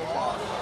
Oh,